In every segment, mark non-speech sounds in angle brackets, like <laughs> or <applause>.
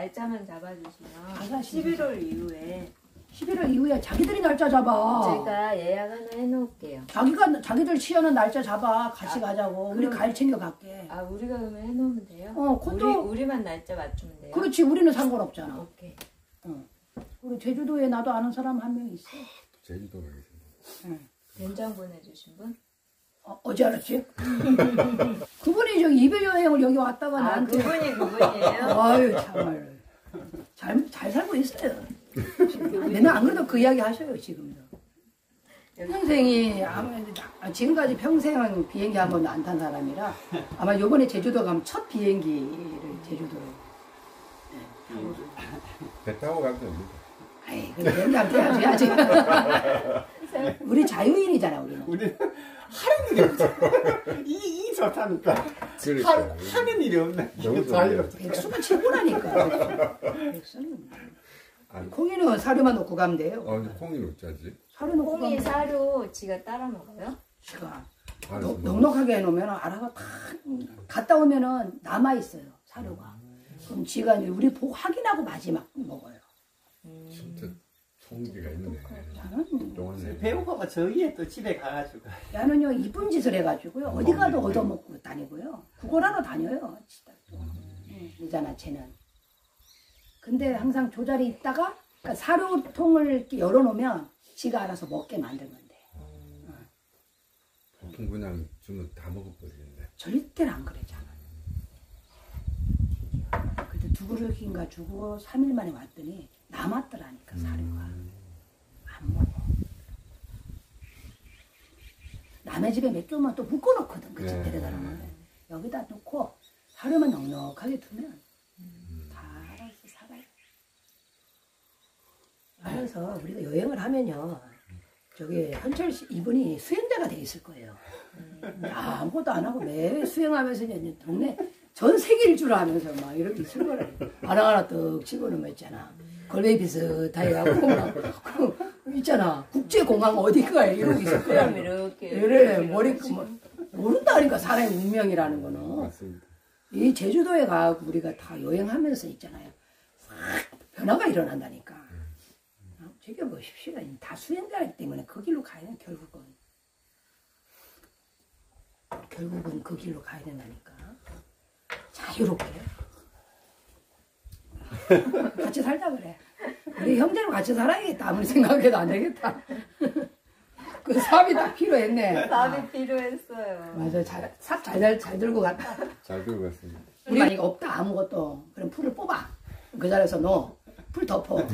날짜만 잡아주시면 알았습니다. 11월 이후에 11월 이후에 자기들이 날짜 잡아. 제가 예약 하나 해놓을게요. 자기가 자기들 치어는 날짜 잡아 같이 가자고. 우리 그럼- 가일 챙겨 갈게. 아 우리가 그러면 해놓으면 돼요? 어, 콘도 우리 우리만 날짜 맞추면 돼요? 그렇지 우리는 상관없잖아. 오케이. 우리 제주도에 나도 아는 사람 한 명 있어. 제주도 가겠습니다. 된장 보내주신 분? 어, 어제 알았지? <laughs> 그분이 저기 이별 여행을 여기 왔다가 아 나한테 그분이 그분이에요? <laughs> 아유 참말 잘, 잘 살고 있어요. 맨날 안 그래도 그 이야기 하셔요 지금도. 평생이 아마 아, 지금까지 평생 비행기 한 번도 안 탄 사람이라 아마 요번에 제주도 가면 첫 비행기를 제주도로 배 타고 가면 됩니다. 아이 그 비행기 안 타야지 아직 <laughs> 우리 자유인이잖아 우리는 우리는 하는 일이 없어. 이, 이 좋다니까. 그러니까 하, 하는 일이 없네. 자유롭다. 백수는 최고라니까 백수는 아니, 콩이는 사료만 넣고 가면 돼요 아, 근데 콩이 어쩌지? 사료 넣고 콩이 가면 사료 지가 따라 먹어요? 지가 아, 넉- 넉넉하게 해놓으면 알아서 다 갔다 오면은 남아 있어요 사료가. 그럼 지가 이제 우리 보고 확인하고 마지막 먹어요. 진짜 총기가 있네. 동안에 배고파가 저기에 또 집에 가가지고. 야는요 이쁜 짓을 해가지고요 어디 가도 얻어먹고 다니고요 구걸하러 다녀요 진짜. 응, 이잖아 쟤는. 근데 항상 조자리 있다가 그러니까 사료통을 이렇게 열어놓으면 지가 알아서 먹게 만들면 돼. 보통 그냥 주면 다 먹어버리는데. 절대로 안 그러잖아. 그때 두 그릇인가 주고 3일 만에 왔더니 남았더라니까 사료가. 안 먹어. 남의 집에 맥주 오면 또 묶어놓거든 그 집 네. 데려다 놓으면 여기다 놓고 사료만 넉넉하게 두면 다 알아서 살아요. 그래서 우리가 여행을 하면요 저기 현철 씨 이분이 수행자가 돼 있을 거예요. 아무것도 안 하고 매 수행하면서 이제 동네 전 세계 일주를 하면서 막 이렇게 있을 거라. 하나 하나 떡뭐 있잖아. 걸레 비슷하게 하고 막그 있잖아. 국제공항 어디가 이러고 있을 거야. 그럼 이렇게 그래 머리 뭐, 모른다니까 사람의 운명이라는 거는. 맞습니다. 이 제주도에 가 우리가 다 여행하면서 있잖아요. 싹 변화가 일어난다니까. 어, 즐겨보십시오. 다 수행자이기 때문에 그 길로 가야 돼, 결국은. 결국은 그 길로 가야 된다니까. 자유롭게. 같이 살자 그래. 우리 형제랑 같이 살아야겠다. 아무리 생각해도 안 되겠다. <laughs> 그 삽이 딱 필요했네. 삽이 필요했어요. 맞아. 잘, 삽 잘, 잘, 잘 들고 갔다. 잘 들어갔습니다. 우리 만약에 없다 아무것도 그럼 풀을 뽑아 그 자리에서 넣어 풀 덮어 <laughs>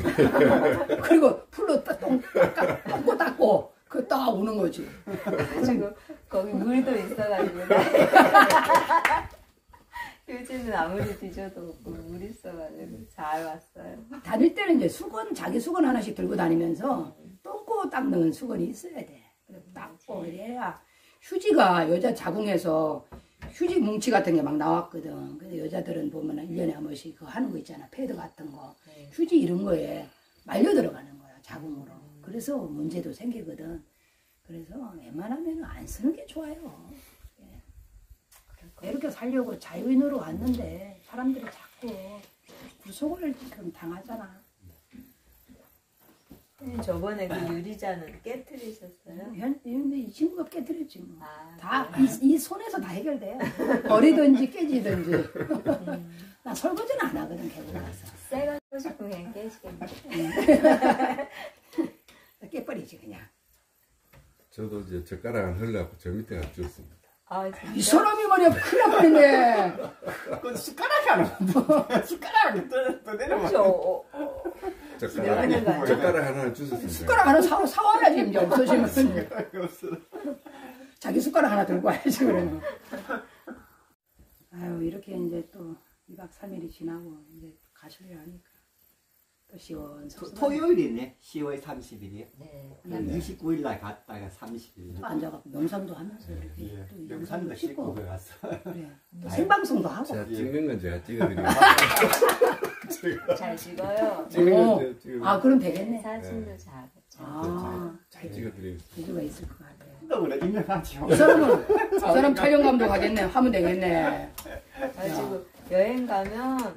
그리고 풀로 딱 똥, 닦아 닦고 닦고 그딱 오는 거지 <laughs> 가지고 거기 물도 있어가지고 휴지는 아무리 뒤져도 없고 물 있어가지고 잘 왔어요. 다닐 때는 이제 수건 자기 수건 하나씩 들고 다니면서 똥꼬 닦는 수건이 있어야 돼 그래 닦고 이래야 휴지가 여자 자궁에서 휴지 뭉치 같은 게 막 나왔거든 근데 여자들은 보면 은 1년에 한 번씩 그거 하는 거 있잖아 패드 같은 거 네. 휴지 이런 거에 말려 들어가는 거야 자궁으로 그래서 문제도 생기거든 그래서 웬만하면 안 쓰는 게 좋아요 예. 이렇게 살려고 자유인으로 왔는데 사람들이 자꾸 구속을 지금 당하잖아 선생님, 저번에 그 유리잔은 깨뜨리셨어요? 현, 근데 이 친구가 깨뜨렸지 뭐. 아, 다 이 손에서 다 해결돼요 <laughs> 버리든지 깨지든지 음. <laughs> 나 설거지는 안 하거든 개고 가서 새거 하고 싶으면 그냥 깨시겠네. 깨버리지 그냥 저도 이제 젓가락 안 흘려갖고 저 밑에 가 주었습니다. 아, 이? 사람이 말이야 큰일 날 뻔했네 그 숟가락이 하나. <laughs> 숟가락을 떠, 떠 내려봐. 혹시 어, 어, 어, 젓가락? 젓가락 하나 주셨습니다. 숟가락 하나 사, 사와야지 이제 없어지면 숟가락이 없어. 자기 숟가락 하나 들고 와야지 그러면 아유 이렇게 이제 또 2박 3일이 지나고 이제 가시려 하니까 시원섭섭 토요일이네. 10월 30일이요. 네. 29일 날 갔다가 30일. 또 앉아갖고 명상도 하면서 이렇게 예. 또 영산도 영상도 씻고 찍고 들어갔어. 그래 또 <laughs> 생방송도 하고 제가 찍는 건 제가 찍어드리고. <laughs> 잘 찍어요. 찍는 어. 건 제가 찍어드리고. 아 그럼 되겠네 사진도 잘. 잘. 아 잘 찍어드리겠습니다. 재주가 있을 것 같아 또 그래 유명하죠. 이 사람은 이 사람 <laughs> 촬영 감독 하겠네 하면 되겠네 가지고 여행 가면 어,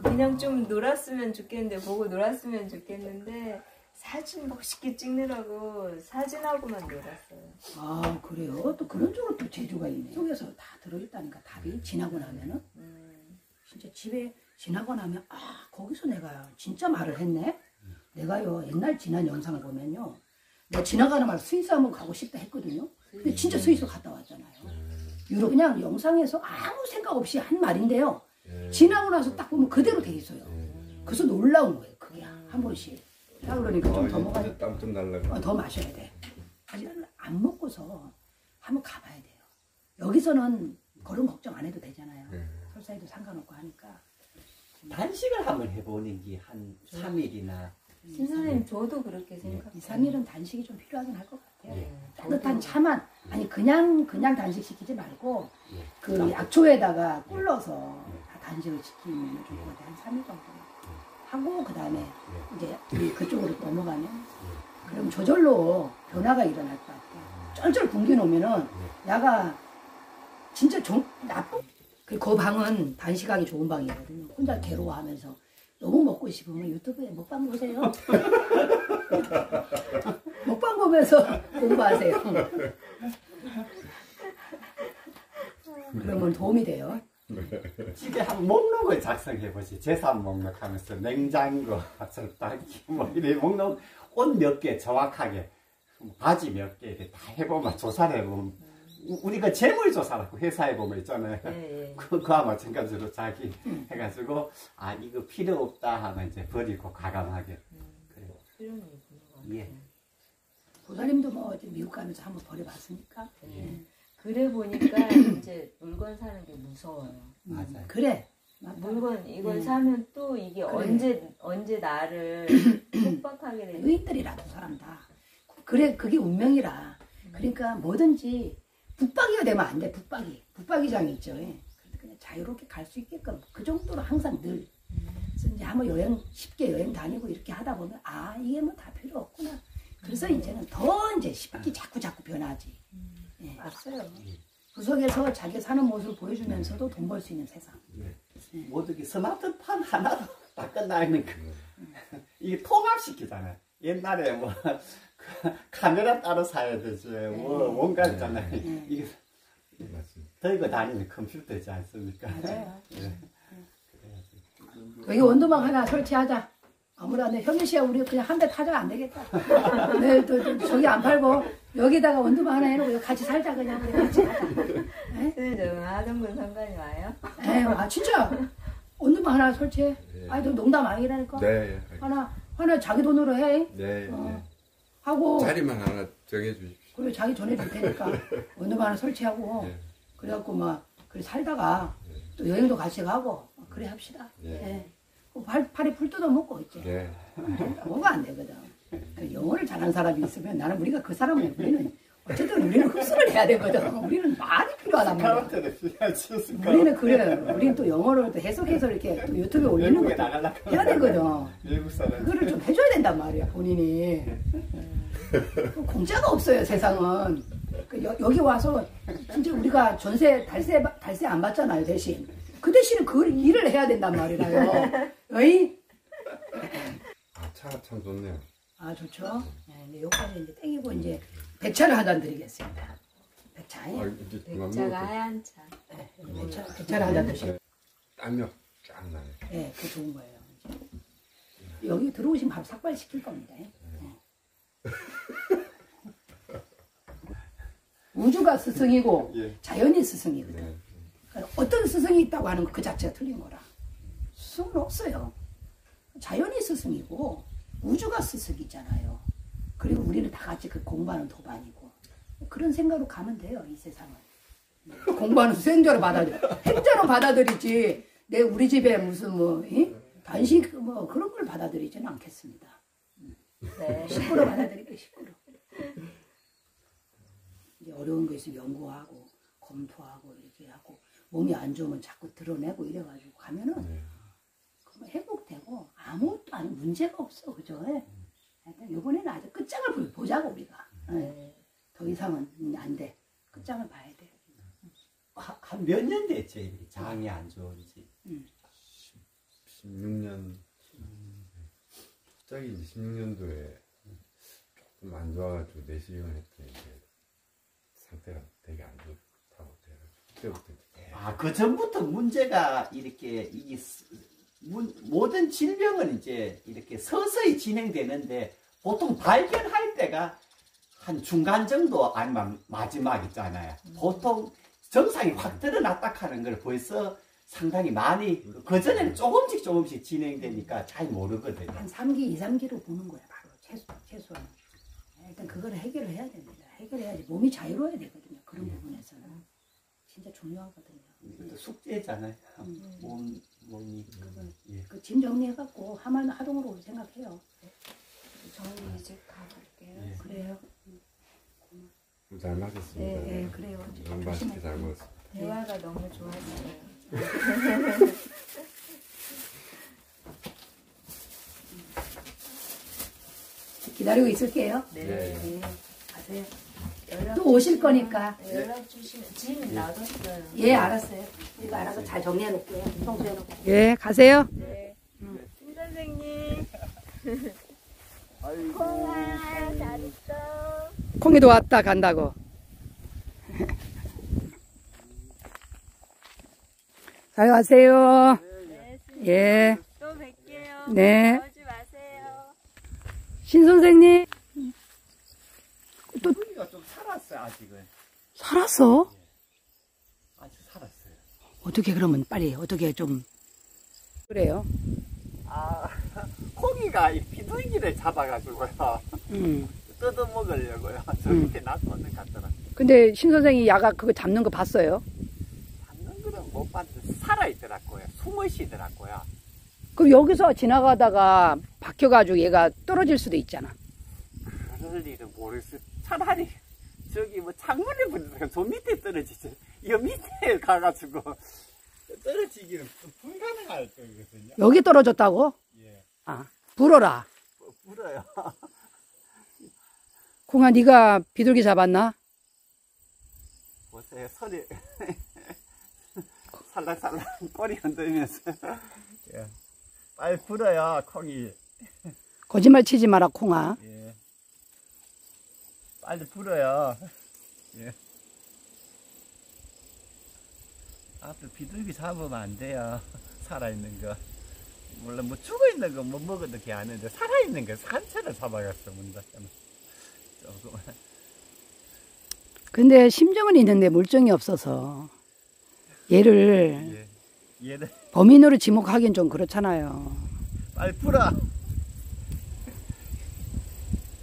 그냥 좀 놀았으면 좋겠는데 보고 놀았으면 좋겠는데 사진 멋있게 찍느라고 사진하고만 놀았어요. 아 그래요? 또 그런 쪽으로 또 재주가 있네. 속에서 다 들어있다니까 답이 지나고 나면은 음, 진짜 집에 지나고 나면 아 거기서 내가 진짜 말을 했네. 내가요 옛날 지난 영상을 보면요. 내가 지나가는 말 스위스 한번 가고 싶다 했거든요. 근데 진짜 스위스 갔다 왔잖아요. 유럽 그냥 영상에서 아무 생각 없이 한 말인데요. 예. 지나고 나서 딱 보면 그대로 돼 있어요. 그래서 놀라운 거예요. 그게 한 번씩. 자 그러니까 좀더 아, 먹어야 땀좀 날라가. 어, 더 마셔야 돼. 아직 안 먹고서 한번 가봐야 돼요. 여기서는 그런 걱정 안 해도 되잖아요. 예. 설사해도 상관없고 하니까. 단식을 한번 해보는 게 한 3일이나 신선생님 저도 그렇게 생각해요. 2, 3일은 단식이 좀 필요하긴 할 것 같아요. 예. 따뜻한 차만 아니 그냥 그냥 단식 시키지 말고 예. 그 약초에다가 꿀러서 다 단식을 시키면 것 같아요. 한 3일 정도 하고 그 다음에 이제 우리 그쪽으로 넘어가면 그럼 저절로 변화가 일어날 것 같아요. 쩔쩔 굶겨 놓으면은 야가 진짜 좀 나쁜 그, 그 방은 단식하기 좋은 방이거든요. 혼자 괴로워하면서 너무 먹고 싶으면 유튜브에 먹방 보세요. <laughs> 먹방 보면서 <laughs> 공부하세요. <laughs> 그러면 도움이 돼요. 집에 한 목록을 작성해보지 재산 목록 하면서 냉장고 설탕기 뭐 이래 목록 옷 몇 개 정확하게 바지 몇 개 이렇게 다 해보면 조사를 해보면 우- 우리가 재물 조사라고 회사에 보면 있잖아요 예, 예. <laughs> 그, 그와 마찬가지로 자기 해가지고 아 이거 필요 없다 하면 이제 버리고 과감하게 그래요. 필요는 있는 것 같아요. 예. 보살님도 뭐 어디 미국 가면서 한번 버려봤으니까. 예. 그래 보니까 <clears throat> 이제 물건 사는 게 무서워요. 음, 맞아요. 그래. 맞다. 물건 이걸 음. 사면 또 이게 그래. 언제 언제 나를 <clears throat> 속박하게 될지 의인들이라도 사람 다. 그래 그게 운명이라. 그러니까 뭐든지 붙박이가 되면 안 돼. 붙박이. 붙박이장이 있죠. 예. 그냥 자유롭게 갈 수 있게끔 그 정도로 항상 늘. 그래서 이제 한번 여행 쉽게 여행 다니고 이렇게 하다 보면 아 이게 뭐 다 필요 없구나. 그래서 이제는 더 이제 쉽게 자꾸 자꾸 변하지. 예. 맞어요. 그 속에서 자기 사는 모습을 보여주면서도 돈 벌 수 있는 세상. 모든 게 스마트폰 하나로 다 끝나 있는 거. 이게 통합시키잖아요. 옛날에 뭐그 <laughs> 카메라 따로 사야 되지. 뭐 뭔가 있잖아요. 네. 이게 맞습니다. 들고 다니는 컴퓨터지 않습니까? 맞아요. 예. 여기 원두막 하나 설치하자. 아무나 내 현민 씨야 우리 그냥 한 대 타자 안 되겠다. <laughs> 네, 또, 또 저기 안 팔고 여기다가 원두막 하나 해놓고 같이 살자 그냥 우리 같이 하자. 선생님 저 하동군 상관이 와요? 에이, 아 진짜 원두막 하나 설치해. 예. 아니 너 농담 아니라니까. 네, 예. 하나 하나 자기 돈으로 해. 네, 어. 예. 하고 자리만 하나 정해 주십시오. 그리고 자기 전해줄 테니까 <laughs> 원두막 하나 설치하고 예. 그래갖고 막 그래 살다가 또 여행도 같이 가고 그래 합시다. 예. 예. 그 팔, 팔에 풀 뜯어 먹고 있지. 네. 뭐가 안 되거든. 그 영어를 잘하는 사람이 있으면 나는 우리가 그 사람을 우리는 어쨌든 우리는 흡수를 해야 되거든. 우리는 말이 필요하단 말이야. 우리는 그래. 우리는 또 영어를 또 해석해서 이렇게 또 유튜브에 올리는 것도 해야 되거든. 외국 사람. 그거를 좀 해줘야 된단 말이야, 본인이. 또 공짜가 없어요, 세상은. 그 여, 기 와서 진짜 우리가 전세, 달세, 달세 안 받잖아요, 대신. 그 대신에 그 일을 해야 된단 말이라요. <laughs> 어이? 아, 차가 참 좋네요. 아, 좋죠. 네, 이제 여기까지 이제 땡기고 이제 백차를 한잔 드리겠습니다. 백차. 아, 예? 이제 그만 백자가. 하얀 차. 네, 백차, 백차를 한잔 드시고. 땀이 쫙 나네. 예, 그 좋은 거예요. 이제. 여기 들어오시면 바로 삭발 시킬 겁니다. 예. <laughs> 우주가 스승이고 예. 자연이 스승이거든. 네. 그러니까 어떤 스승이 있다고 하는 거 그 자체가 틀린 거라. 스승은 없어요. 자연이 스승이고 우주가 스승이잖아요. 그리고 우리는 다 같이 그 공부하는 도반이고 그런 생각으로 가면 돼요 이 세상은. 공부하는 수행자로 받아들여. 행자로 받아들이지. 내 우리 집에 무슨 뭐 이? 단식 뭐 그런 걸 받아들이지는 않겠습니다. 네. 10% 받아들일게요 10%. 이제 어려운 거 있으면 연구하고 검토하고 이렇게 하고 몸이 안 좋으면 자꾸 드러내고 이래가지고 가면은 네. 회복되고 아무것도 아니 문제가 없어 그죠? 예. 이번에는 아주 끝장을 보- 보자고 우리가 예. 네. 더 이상은 안 돼. 끝장을 봐야 돼. 한 몇 년 됐죠, 이게 장이 안 좋은지. 16년 갑자기 이제 16년도에 조금 안 좋아가지고 내시경을 했더니 이제 상태가 되게 안 좋다고 그때부터 이제 아, 그 전부터 문제가 이렇게 이게 모든 질병은 이제 이렇게 서서히 진행되는데 보통 발견할 때가 한 중간 정도 아니면 마지막 있잖아요. 보통 정상이 확 드러났다 하는 걸 벌써 상당히 많이 그 전에는 조금씩 조금씩 진행되니까 잘 모르거든요. 한 3기, 2, 3기로 보는 거야, 바로. 최소, 최소한. 일단 그거를 해결을 해야 됩니다. 해결해야지 몸이 자유로워야 되거든요. 그런 부분에서는. 진짜 중요하거든요. 이것도 숙제잖아요. 몸 몸이 예. 그 짐 정리해갖고 하만 하동으로 생각해요. 저희 이제 가볼게요. 예. 그래요. 잘 마셨습니다. 예, 예, 그래요. 너무 맛있게 잘 먹었습니다. 대화가 너무 좋았어요. <laughs> 기다리고 있을게요. 네. 네. 가세요. 연락 또 오실 거니까. 네, 연락 주시면 짐 놔뒀어요. 예, 알았어요. 이거 알아서 잘 정리해 놓을게요. 청소해 놓고. 예, 가세요. 네. 신 선생님. 콩아 잘 있어. 콩이도 왔다 간다고. <laughs> 잘 가세요. 네. 예. 또 뵐게요. 네. 나오지 마세요. 신 선생님. 우리가 좀 살았어요 아직은 살았어? 어떻게 그러면 빨리 어떻게 좀 그래요? 아 <laughs> 고기가 이 비둘기를 잡아가지고요 음. <laughs> 뜯어 먹으려고요. 저 음. 밑에 놔두는 갔더라. 근데 신 선생이 야가 그거 잡는 거 봤어요? 잡는 거는 못 봤는데 살아 있더라고요. 숨을 쉬더라고요. 그럼 여기서 지나가다가 박혀가지고 얘가 떨어질 수도 있잖아. 그럴 일은 모르겠어요. 차라리 저기 뭐 창문에 붙는 저 밑에 떨어지지. 이 밑에 가가지고 떨어지기는 좀 불가능할 거거든요. 여기 떨어졌다고? 예. 아, 불어라. 뭐, 불어요. <laughs> 콩아, 네가 비둘기 잡았나? 보세요. 소리. <laughs> 살랑살랑 꼬리 흔들면서. 예. 빨리 불어요, 콩이. 거짓말 치지 마라, 콩아. 예. 빨리 불어요. 예. 앞에 비둘기 잡으면 안 돼요. <laughs> 살아있는 거. 물론 뭐 죽어있는 거 못 먹어도 걔아는데 살아있는 거 산채를 잡아갔어, 문다잖아. 조금. 근데 심정은 있는데 물정이 없어서 얘를 예. 얘를 범인으로 지목하기엔 좀 그렇잖아요. 빨리 불어.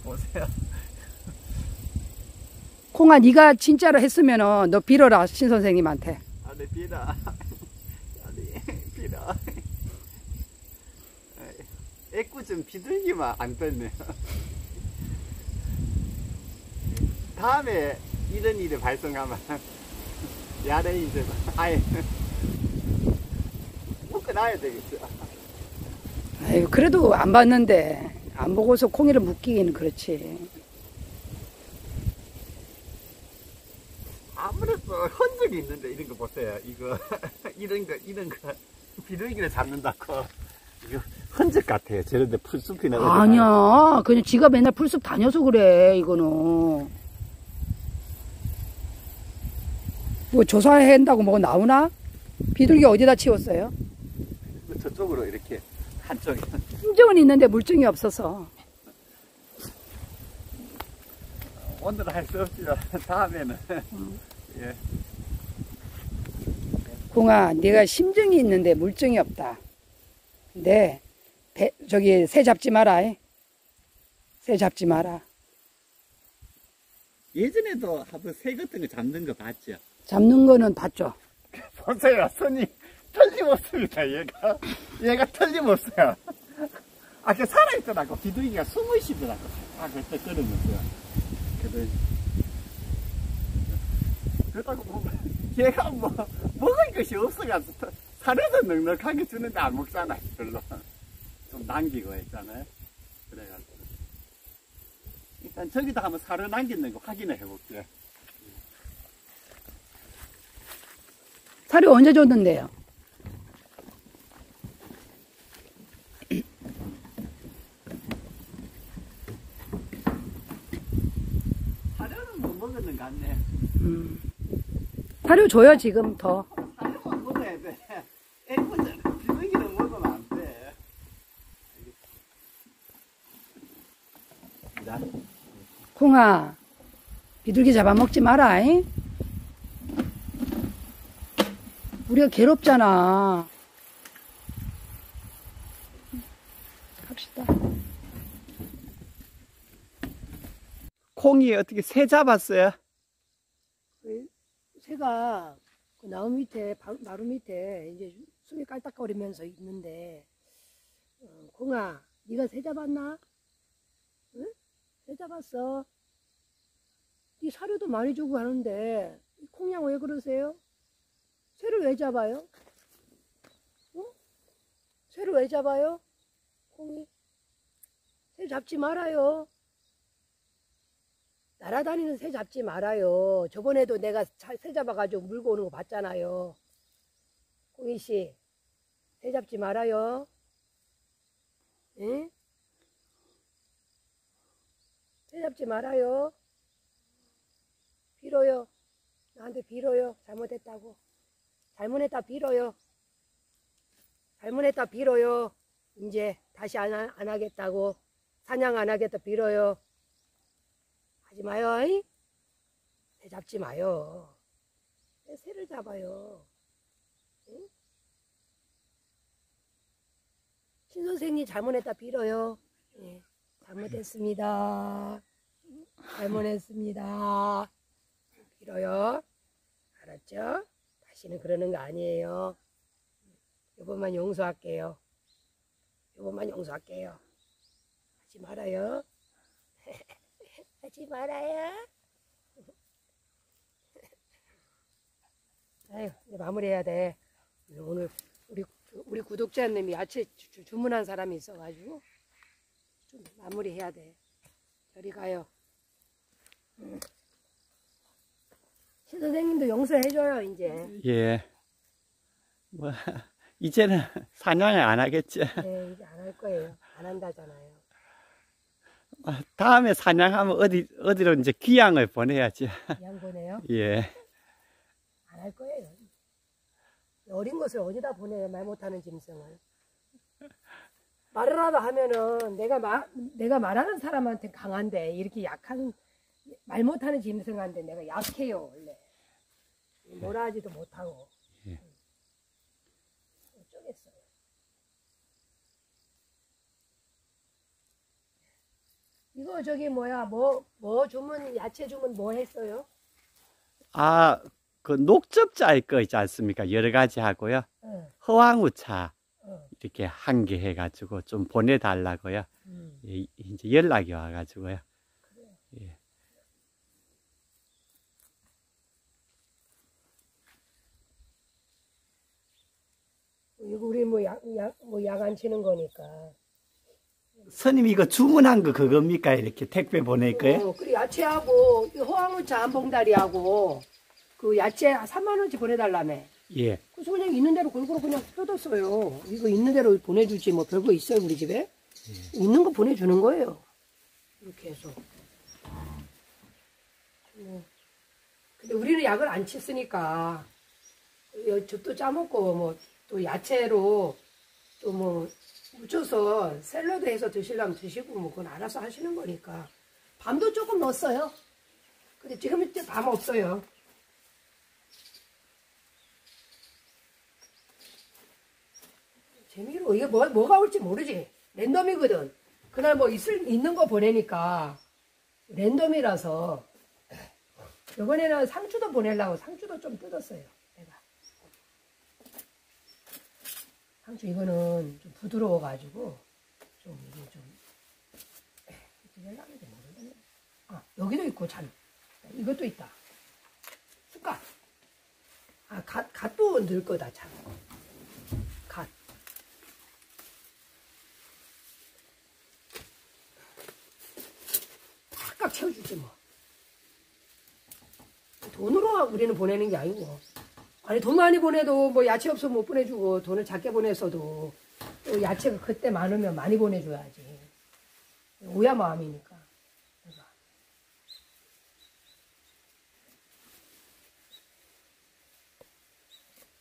보세요. 콩아, 네가 진짜로 했으면은 너 빌어라, 신 선생님한테. 빌어. 빨리 빌어. 애꿎은 비둘기만 안 떴네요. 다음에 이런 일이 발생하면 <laughs> 야래 이제 아예 <laughs> 묶어놔야 되겠죠. 아유, 그래도 안 봤는데 안 보고서 콩이를 묶기는 그렇지. 아무래도 흔적이 있는데 이런 거 보세요. 이거 <laughs> 이런 거 이런 거 비둘기를 잡는다고 이거 흔적 같아요. 저런데 풀숲이나. 아니야. 그냥 지가 맨날 풀숲 다녀서 그래, 이거는. 뭐 조사해야 한다고 뭐가 나오나? 비둘기 어디다 치웠어요? 저쪽으로 이렇게 한쪽에 심정은 있는데 물증이 없어서. 오늘은 할수 없지만 다음에는 예. 공아, 네가 심증이 있는데 물증이 없다. 근데 배, 저기 새 잡지 마라. 이. 새 잡지 마라. 예전에도 한번 새 같은 거 잡는 거 봤죠? 잡는 거는 봤죠. <laughs> 보세요, 손이 틀림없습니다, 얘가. 얘가 틀림없어요. 아, 그 살아있더라고. 비둘기가 숨을 쉬더라고. 아, 그때 끌어냈어요. 그래. 그렇다고 보면, <laughs> 얘가 뭐, 먹을 것이 없어가지고, 살에서 넉넉하게 주는데 안 먹잖아요, 별로. 좀 남기고 했잖아요. 그래가지고. 일단 저기다 한번 살을 남겼는 거 확인해 볼게요. 살이 언제 줬는데요? 있는 것 같네. 음. 사료 줘요 지금 더. 사료만 먹어야 돼. 애기는 비둘기는 먹으면 안 돼. 자, 콩아, 비둘기 잡아먹지 마라. 잉? 우리가 괴롭잖아. 갑시다. 콩이 어떻게 새 잡았어요? 새가 그 나무 밑에 바- 마루 밑에 이제 숨이 깔딱거리면서 있는데 어, 콩아 네가 새 잡았나? 응? 새 잡았어? 네 사료도 많이 주고 하는데 이 콩양 왜 그러세요? 새를 왜 잡아요? 어? 새를 왜 잡아요? 콩이 새 잡지 말아요. 날아다니는 새 잡지 말아요. 저번에도 내가 차- 새 잡아가지고 물고 오는 거 봤잖아요. 콩이 씨, 새 잡지 말아요. 응? 새 잡지 말아요. 빌어요. 나한테 빌어요. 잘못했다고. 잘못했다 빌어요. 잘못했다 빌어요. 이제 다시 안, 하- 안 하겠다고. 사냥 안 하겠다 빌어요. 하지 마요. 이? 새 잡지 마요. 왜 새를 잡아요. 응? 신 선생님 잘못했다 빌어요. 예, 잘못했습니다. 잘못했습니다. 빌어요. 알았죠? 다시는 그러는 거 아니에요. 요번만 용서할게요. 요번만 용서할게요. 하지 말아요. 하지 말아요. 아유, 이제 마무리해야 돼. 오늘 우리 우리 구독자님이 야채 주, 주 문한 사람이 있어가지고 좀 마무리해야 돼. 저리 가요. 응. 신 선생님도 용서해줘요 이제. 예. 뭐, <laughs> 이제는 <laughs> 사냥을 안 하겠지. 네, 이제 안 할 거예요. 안 한다잖아요. 아, 다음에 사냥하면 어디, 어디로 이제 귀향을 보내야지. <laughs> 이양 보내요. 예. 안 할 거예요. 어린 것을 어디다 보내요, 말 못하는 짐승을. 말을 하다 하면은 내가 말, 내가 말하는 사람한테 강한데 이렇게 약한, 말 못하는 짐승한테 내가 약해요, 원래. 뭐라 하지도 못하고. 예. 어쩌겠어요. 이거 저기 뭐야, 뭐, 뭐 주문, 야채 주문 뭐 했어요? 아, 그 녹즙자일 거 있지 않습니까? 여러 가지 하고요. 응, 허황우차 응. 이렇게 한 개 해가지고 좀 보내달라고요. 음. 예, 이제 연락이 와가지고요. 예. 이거 우리 뭐 약, 약, 뭐약안 치는 거니까. 스님 이거 주문한 거 그겁니까? 이렇게 택배 보낼 거예요? 어, 그리고 야채하고 이 호황무차 한 봉다리하고 그 야채 3만 원치 보내달라며. 예. 그래서 그냥 있는 대로 골고루 그냥 뜯었어요. 이거 있는 대로 보내주지 뭐 별거 있어요 우리 집에? 있는 거 보내주는 거예요. 이렇게 해서. 뭐. 근데 우리는 약을 안 쳤으니까 즙도 짜먹고 뭐 또 야채로 또뭐 묻혀서 샐러드 해서 드시려면 드시고 뭐 그건 알아서 하시는 거니까 밤도 조금 넣었어요. 근데 지금 이제 밤 없어요. 재미로 이게 뭐, 뭐가 올지 모르지. 랜덤이거든. 그날 뭐 있을 있는 거 보내니까 랜덤이라서 이번에는 상추도 보내려고 상추도 좀 뜯었어요. 내가 상추 이거는 좀 부드러워가지고 좀 이게 좀 어떻게 하려는지 모르겠네. 아 여기도 있고 참 이것도 있다. 숟갈. 아 갓, 갓도 넣을 거다 참. 갓. 팍팍 채워주지 뭐. 돈으로 우리는 보내는 게 아니고. 아니 돈 많이 보내도 뭐 야채 없으면 못 보내주고 돈을 작게 보내서도 또 야채가 그때 많으면 많이 보내줘야지 오야 마음이니까 그래서.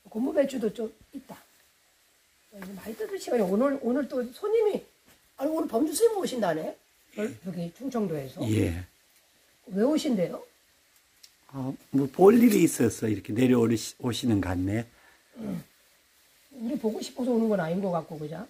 고무배추도 좀 있다 많이 뜯을 시간이 오늘 오늘 또 손님이 아니 오늘 범주 스님 오신다네 어? 여기 충청도에서 예. 왜 오신대요? 어, 뭐볼 일이 있어서 이렇게 내려오시는 것 같네. 우리 보고 싶어서 오는 건 아닌 것 같고 그죠?